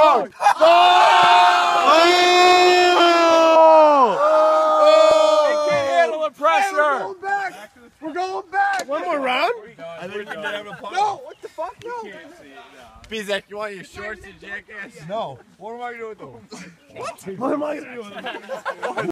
Fuck! Oh! Can't handle the pressure. back! We're going back! One more round? I think we're done. No, what the fuck? No. Bizek, you want your shorts and jackass? No. What am I gonna do with them? What What am I gonna do with them?